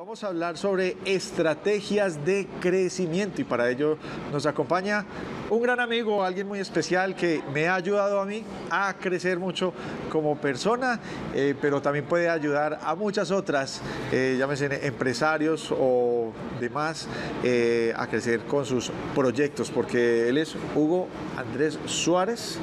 vamos a hablar sobre estrategias de crecimiento y para ello nos acompaña un gran amigo, alguien muy especial que me ha ayudado a mí a crecer mucho como persona, eh, pero también puede ayudar a muchas otras, eh, llámese empresarios o demás, eh, a crecer con sus proyectos, porque él es Hugo Andrés Suárez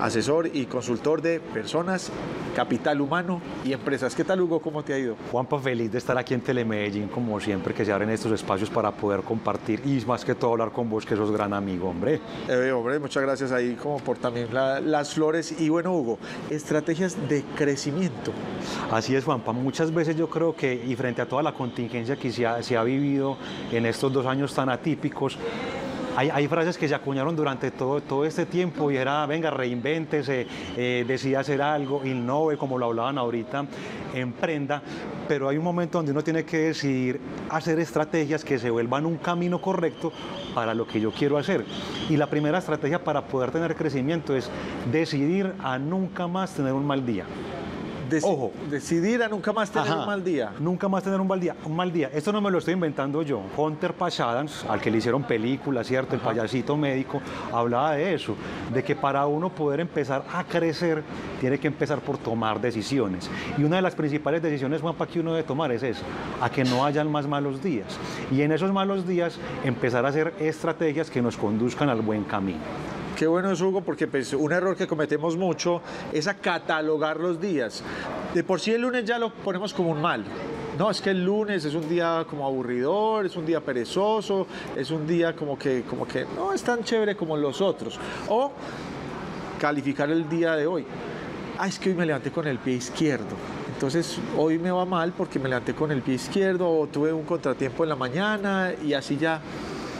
asesor y consultor de personas, capital humano y empresas. ¿Qué tal, Hugo? ¿Cómo te ha ido? Juanpa, feliz de estar aquí en Telemedellín, como siempre, que se abren estos espacios para poder compartir y más que todo hablar con vos, que sos gran amigo, hombre. Eh, hombre, muchas gracias ahí como por también las flores. Y bueno, Hugo, estrategias de crecimiento. Así es, Juanpa. Muchas veces yo creo que, y frente a toda la contingencia que se ha, se ha vivido en estos dos años tan atípicos, hay, frases que se acuñaron durante todo, todo este tiempo y era, venga, reinvéntese, eh, decida hacer algo, innove, como lo hablaban ahorita, emprenda, pero hay un momento donde uno tiene que decidir hacer estrategias que se vuelvan un camino correcto para lo que yo quiero hacer. Y la primera estrategia para poder tener crecimiento es decidir a nunca más tener un mal día. Ojo. Decidir a nunca más tener un mal día. Nunca más tener un mal día. Un mal día. Esto no me lo estoy inventando yo. Hunter Pasadans, al que le hicieron película, ¿cierto? El payasito médico, hablaba de eso, de que para uno poder empezar a crecer, tiene que empezar por tomar decisiones. Y una de las principales decisiones, Juanpa, que uno debe tomar es eso, a que no hayan más malos días. Y en esos malos días, empezar a hacer estrategias que nos conduzcan al buen camino. Qué bueno es, Hugo, porque pues, un error que cometemos mucho es a catalogar los días. De por sí el lunes ya lo ponemos como un mal. No, es que el lunes es un día como aburridor, es un día perezoso, es un día como que, como que no es tan chévere como los otros. O calificar el día de hoy. Ah, es que hoy me levanté con el pie izquierdo. Entonces hoy me va mal porque me levanté con el pie izquierdo o tuve un contratiempo en la mañana y así ya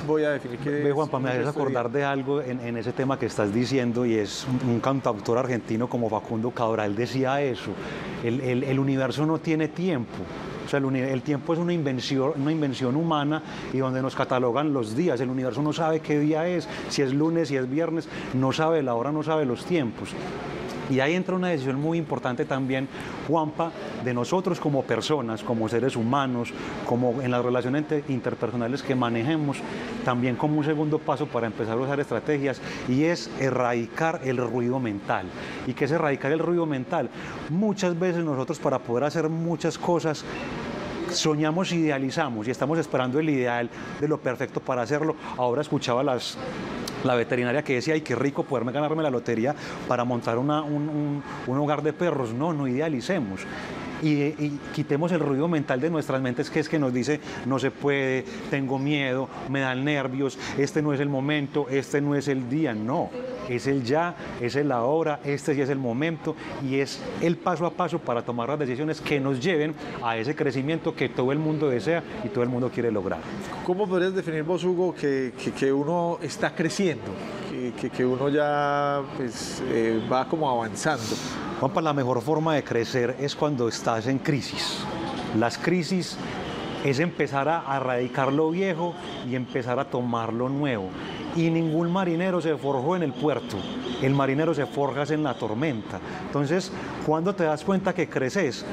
voy a definir que... Ve, Juanpa, me haces acordar de algo en, ese tema que estás diciendo y es un, cantautor argentino como Facundo Cabral decía eso, el, universo no tiene tiempo. O sea, el, tiempo es una invención, una invención humana y donde nos catalogan los días. El universo no sabe qué día es, si es lunes, si es viernes, no sabe la hora, no sabe los tiempos. Y ahí entra una decisión muy importante también, Juanpa, de nosotros como personas, como seres humanos, como en las relaciones interpersonales que manejemos, también como un segundo paso para empezar a usar estrategias, y es erradicar el ruido mental. ¿Y qué es erradicar el ruido mental? Muchas veces nosotros para poder hacer muchas cosas soñamos, idealizamos y estamos esperando el ideal de lo perfecto para hacerlo. Ahora escuchaba las la veterinaria que decía, ay, qué rico poderme ganarme la lotería para montar un, un hogar de perros. No, no idealicemos y, quitemos el ruido mental de nuestras mentes que es que nos dice no se puede, tengo miedo, me dan nervios, este no es el momento, este no es el día, no, es el ya, es el ahora, este sí es el momento y es el paso a paso para tomar las decisiones que nos lleven a ese crecimiento que todo el mundo desea y todo el mundo quiere lograr. ¿Cómo podrías definir vos, Hugo, que, que, uno está creciendo, que, uno ya pues, eh, va como avanzando? Juanpa, la mejor forma de crecer es cuando estás en crisis. Las crisis es empezar a erradicar lo viejo y empezar a tomar lo nuevo. Y ningún marinero se forjó en el puerto, el marinero se forja en la tormenta. Entonces, cuando te das cuenta que creces,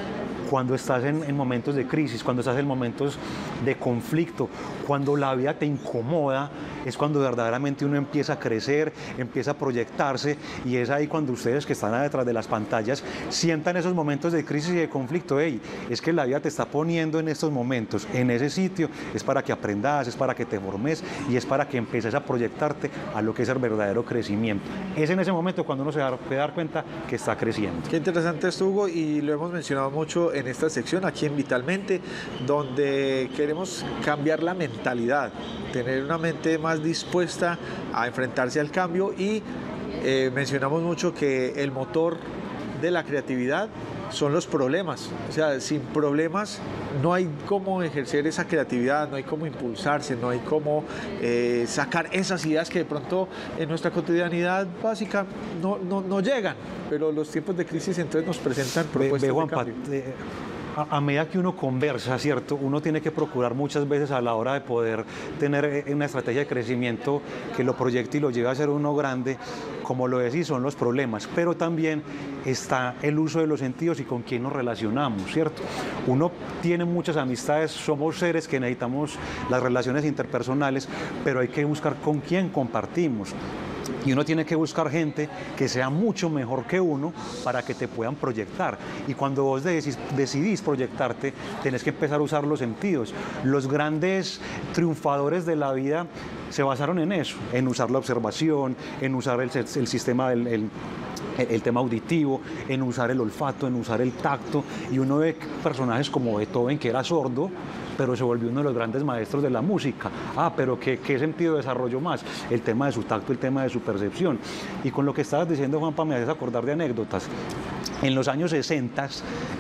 cuando estás en, momentos de crisis, cuando estás en momentos de conflicto, cuando la vida te incomoda, es cuando verdaderamente uno empieza a crecer, empieza a proyectarse y es ahí cuando ustedes que están detrás de las pantallas sientan esos momentos de crisis y de conflicto. Hey, es que la vida te está poniendo en estos momentos, en ese sitio, es para que aprendas, es para que te formes y es para que empieces a proyectarte a lo que es el verdadero crecimiento. Es en ese momento cuando uno se puede dar cuenta que está creciendo. Qué interesante esto, Hugo, y lo hemos mencionado mucho en esta sección aquí en Vitalmente, donde queremos cambiar la mentalidad, tener una mente más dispuesta a enfrentarse al cambio y eh, mencionamos mucho que el motor de la creatividad son los problemas. O sea, sin problemas no hay cómo ejercer esa creatividad, no hay cómo impulsarse, no hay cómo eh, sacar esas ideas que de pronto en nuestra cotidianidad básica no, no, llegan. Pero los tiempos de crisis entonces nos presentan propuestas de cambio a, medida que uno conversa, ¿cierto? Uno tiene que procurar muchas veces a la hora de poder tener eh, una estrategia de crecimiento que lo proyecte y lo lleve a ser uno grande, como lo decís, son los problemas, pero también está el uso de los sentidos y con quién nos relacionamos, ¿cierto? Uno tiene muchas amistades, somos seres que necesitamos las relaciones interpersonales, pero hay que buscar con quién compartimos. Y uno tiene que buscar gente que sea mucho mejor que uno para que te puedan proyectar. Y cuando vos decidís proyectarte, tenés que empezar a usar los sentidos. Los grandes triunfadores de la vida se basaron en eso, en usar la observación, en usar el, sistema del el tema auditivo, en usar el olfato, en usar el tacto, y uno ve personajes como Beethoven, que era sordo, pero se volvió uno de los grandes maestros de la música. Ah, pero ¿qué, qué sentido desarrolló más? El tema de su tacto, el tema de su percepción. Y con lo que estabas diciendo, Juanpa, me haces acordar de anécdotas. En los años 60,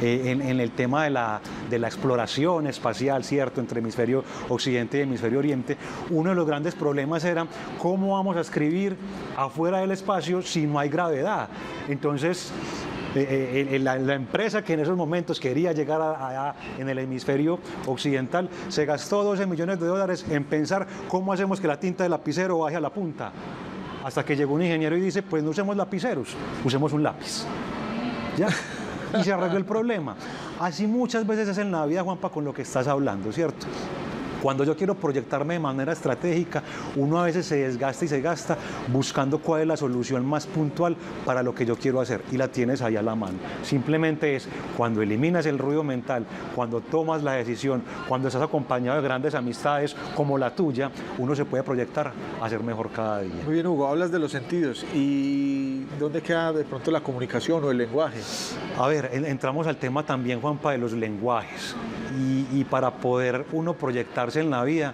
eh, en, el tema de la, de la exploración espacial, ¿cierto?, entre hemisferio occidente y hemisferio oriente, uno de los grandes problemas era cómo vamos a escribir afuera del espacio si no hay gravedad. Entonces, eh, eh, la, empresa que en esos momentos quería llegar allá en el hemisferio occidental se gastó 12 millones de dólares en pensar cómo hacemos que la tinta del lapicero baje a la punta. Hasta que llegó un ingeniero y dice, pues no usemos lapiceros, usemos un lápiz. ¿Ya? Y se arregló el problema. Así muchas veces es en la vida, Juanpa, con lo que estás hablando, ¿cierto? Cuando yo quiero proyectarme de manera estratégica, uno a veces se desgasta y se gasta buscando cuál es la solución más puntual para lo que yo quiero hacer y la tienes ahí a la mano. Simplemente es cuando eliminas el ruido mental, cuando tomas la decisión, cuando estás acompañado de grandes amistades como la tuya, uno se puede proyectar a ser mejor cada día. Muy bien, Hugo, hablas de los sentidos y ¿dónde queda de pronto la comunicación o el lenguaje? A ver, entramos al tema también, Juanpa, de los lenguajes y, para poder uno proyectarse en la vida,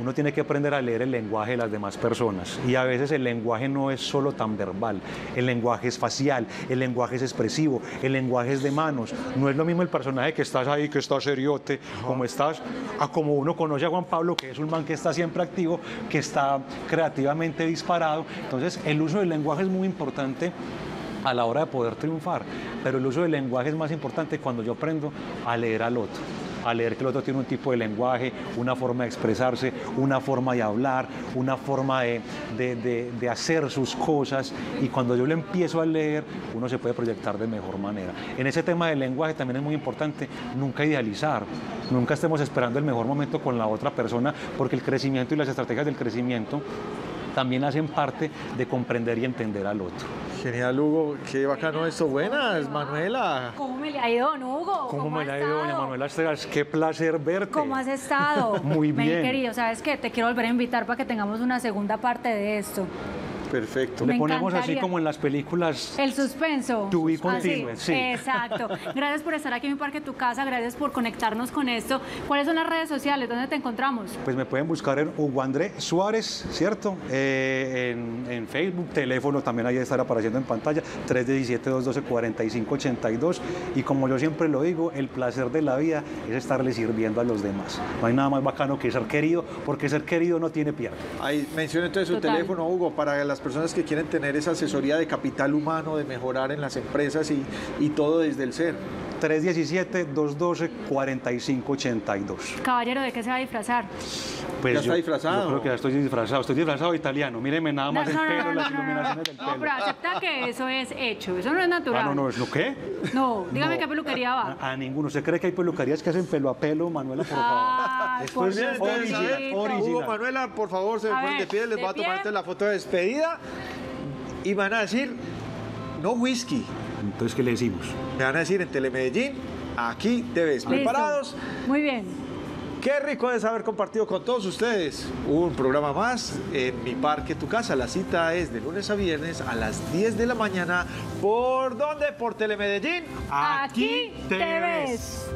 uno tiene que aprender a leer el lenguaje de las demás personas. Y a veces el lenguaje no es solo tan verbal, el lenguaje es facial, el lenguaje es expresivo, el lenguaje es de manos. No es lo mismo el personaje que estás ahí, que está seriote, como estás, a como uno conoce a Juan Pablo, que es un man que está siempre activo, que está creativamente disparado. Entonces el uso del lenguaje es muy importante a la hora de poder triunfar, pero el uso del lenguaje es más importante cuando yo aprendo a leer al otro a leer que el otro tiene un tipo de lenguaje, una forma de expresarse, una forma de hablar, una forma de, de, hacer sus cosas y cuando yo lo empiezo a leer uno se puede proyectar de mejor manera. En ese tema del lenguaje también es muy importante nunca idealizar, nunca estemos esperando el mejor momento con la otra persona porque el crecimiento y las estrategias del crecimiento también hacen parte de comprender y entender al otro. Genial, Hugo. Qué bacano esto. Buenas, Manuela. ¿Cómo me le ha ido, don Hugo? ¿Cómo, me le ha ido, doña Manuela Estegas? Qué placer verte. ¿Cómo has estado? Muy bien. querido, ¿sabes qué? Te quiero volver a invitar para que tengamos una segunda parte de esto. Perfecto. Le ponemos así como en las películas. El suspenso. To be continued, sí. Exacto. Gracias por estar aquí en mi parque, tu casa. Gracias por conectarnos con esto. ¿Cuáles son las redes sociales? ¿Dónde te encontramos? Pues me pueden buscar en Hugo André Suárez, ¿cierto? Eh, en, Facebook, teléfono también ahí estar apareciendo en pantalla, 317-212-4582. Y como yo siempre lo digo, el placer de la vida es estarle sirviendo a los demás. No hay nada más bacano que ser querido, porque ser querido no tiene pierde. Ahí menciona entonces su teléfono, Hugo, para las personas que quieren tener esa asesoría de capital humano, de mejorar en las empresas y, y todo desde el ser. 317-212-4582. Caballero, ¿de qué se va a disfrazar? Pues ya está disfrazado. Yo creo que ya estoy disfrazado. Estoy disfrazado italiano. Míreme nada más el pelo, las iluminaciones del pelo. No, pero acepta que eso es hecho. Eso no es natural. Ah, no, no, ¿es lo qué? No, dígame qué peluquería va. A, ninguno. ¿Usted cree que hay peluquerías que hacen pelo a pelo, Manuela, por favor? Original, original. Manuela, por favor, se me de pie. Les voy a tomar la foto de despedida. Y van a decir, no whisky. Entonces, ¿qué le decimos? Me van a decir en Telemedellín, aquí te ves. ¿Preparados? Muy bien. Qué rico es haber compartido con todos ustedes un programa más en Mi Parque, Tu Casa. La cita es de lunes a viernes a las 10 de la mañana. ¿Por dónde? Por Telemedellín. Aquí, te, ves.